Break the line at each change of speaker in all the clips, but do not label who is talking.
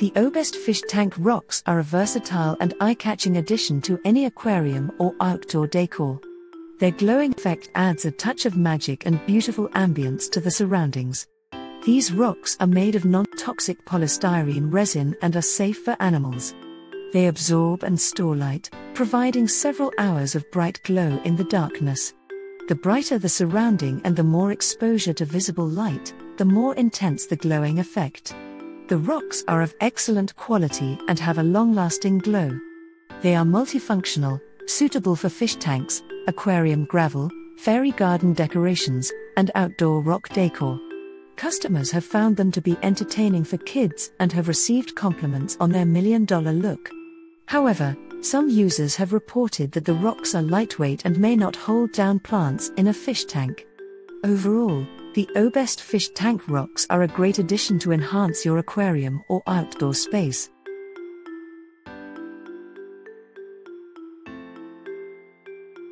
The Oubest Fish Tank rocks are a versatile and eye catching addition to any aquarium or outdoor decor. Their glowing effect adds a touch of magic and beautiful ambience to the surroundings. These rocks are made of non toxic polystyrene resin and are safe for animals. They absorb and store light, providing several hours of bright glow in the darkness. The brighter the surrounding and the more exposure to visible light, the more intense the glowing effect. The rocks are of excellent quality and have a long lasting glow. They are multifunctional, suitable for fish tanks, aquarium gravel, fairy garden decorations, and outdoor rock decor. Customers have found them to be entertaining for kids and have received compliments on their million dollar look. However, some users have reported that the rocks are lightweight and may not hold down plants in a fish tank. Overall, the Oubest fish tank rocks are a great addition to enhance your aquarium or outdoor space.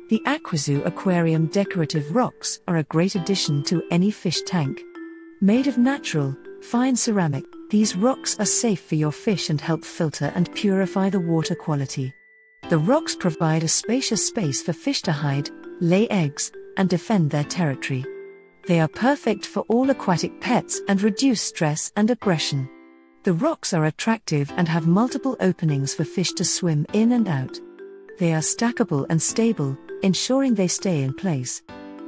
The Aquazoo Aquarium decorative rocks are a great addition to any fish tank. Made of natural, fine ceramic, these rocks are safe for your fish and help filter and purify the water quality. The rocks provide a spacious space for fish to hide, lay eggs, and defend their territory. They are perfect for all aquatic pets and reduce stress and aggression. The rocks are attractive and have multiple openings for fish to swim in and out. They are stackable and stable, ensuring they stay in place.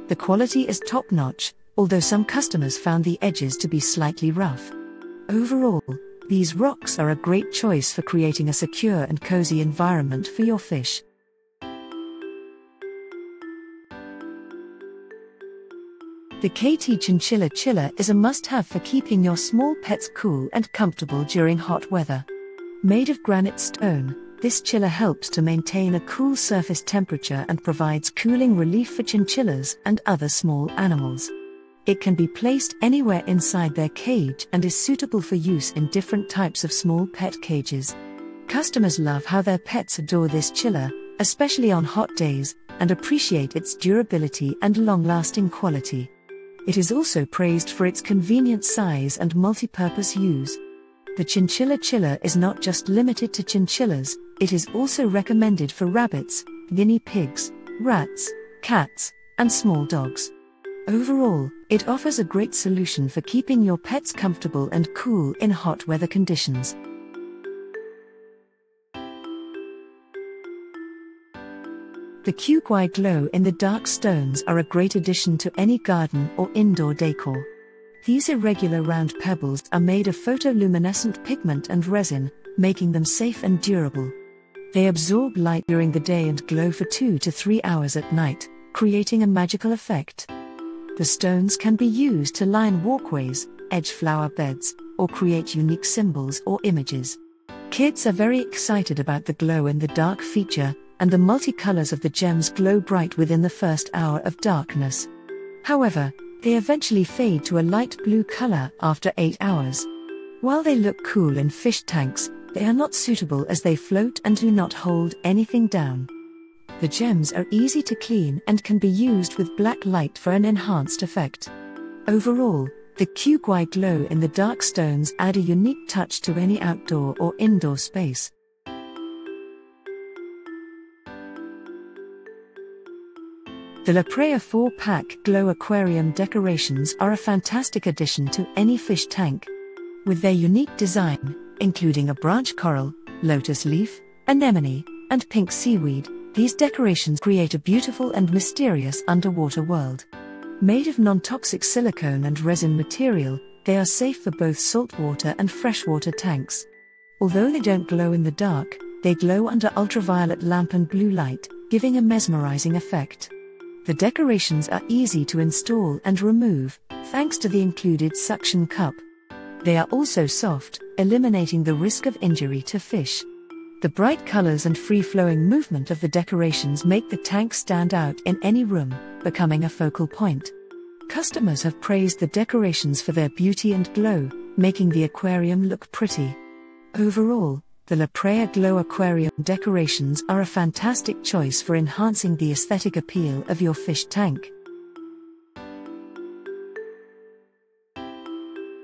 The quality is top notch, although some customers found the edges to be slightly rough. Overall, these rocks are a great choice for creating a secure and cozy environment for your fish. The Kaytee Chinchilla Chiller is a must have for keeping your small pets cool and comfortable during hot weather. Made of granite stone, this chiller helps to maintain a cool surface temperature and provides cooling relief for chinchillas and other small animals. It can be placed anywhere inside their cage and is suitable for use in different types of small pet cages. Customers love how their pets adore this chiller, especially on hot days, and appreciate its durability and long lasting quality. It is also praised for its convenient size and multi purpose use. The chinchilla chiller is not just limited to chinchillas, it is also recommended for rabbits, guinea pigs, rats, cats, and small dogs. Overall, it offers a great solution for keeping your pets comfortable and cool in hot weather conditions. The Kuguai glow in the dark stones are a great addition to any garden or indoor decor. These irregular round pebbles are made of photoluminescent pigment and resin, making them safe and durable. They absorb light during the day and glow for 2 to 3 hours at night, creating a magical effect. The stones can be used to line walkways, edge flower beds, or create unique symbols or images. Kids are very excited about the glow in the dark feature, and the multicolors of the gems glow bright within the first hour of darkness. However, they eventually fade to a light blue color after 8 hours. While they look cool in fish tanks, they are not suitable as they float and do not hold anything down. The gems are easy to clean and can be used with black light for an enhanced effect. Overall, the Kuguai glow in the dark stones add a unique touch to any outdoor or indoor space. The Lpraer 4 pack glow aquarium decorations are a fantastic addition to any fish tank. With their unique design, including a branch coral, lotus leaf, anemone, and pink seaweed, these decorations create a beautiful and mysterious underwater world. Made of non toxic silicone and resin material, they are safe for both saltwater and freshwater tanks. Although they don't glow in the dark, they glow under ultraviolet lamp and blue light, giving a mesmerizing effect. The decorations are easy to install and remove, thanks to the included suction cup. They are also soft, eliminating the risk of injury to fish. The bright colors and free flowing movement of the decorations make the tank stand out in any room, becoming a focal point. Customers have praised the decorations for their beauty and glow, making the aquarium look pretty. Overall, the Lpraer Glow Aquarium decorations are a fantastic choice for enhancing the aesthetic appeal of your fish tank.